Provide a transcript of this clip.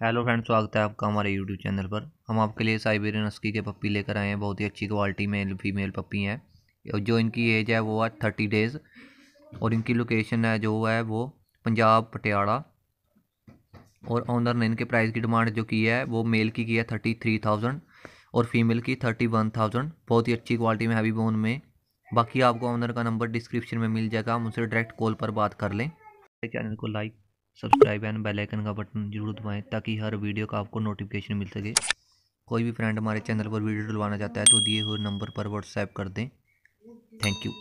Hello friend स्वागत है आपका हमारे यूट्यूब चैनल पर। हम आपके लिए साइबेरियन अस्की के पप्पी लेकर आए हैं। बहुत ही अच्छी क्वालिटी मेल फीमेल पप्पी हैं। और जो इनकी एज है, वो है थर्टी डेज़ और इनकी लोकेशन है, जो है, वो पंजाब पटियाला। और ऑनर ने इनके प्राइस की डिमांड जो की है, वो मेल की की है थर्टी थ्री थाउज़ेंड और फीमेल की थर्टी वन थाउज़ेंड बहुत ही अच्छी क्वालिटी में हैवी बोन में बाकी आपको ऑनर का नंबर डिस्क्रिप्शन में मिल जाएगा। हम उनसे डायरेक्ट कॉल पर बात कर लें। चैनल को like subscribe and bell icon का बटन ज़रूर दबाएँ ताकि हर वीडियो का आपको नोटिफिकेशन मिल सके। कोई भी फ्रेंड हमारे चैनल पर वीडियो डलवाना चाहता है तो दिए हुए नंबर पर व्हाट्सएप कर दें। Thank you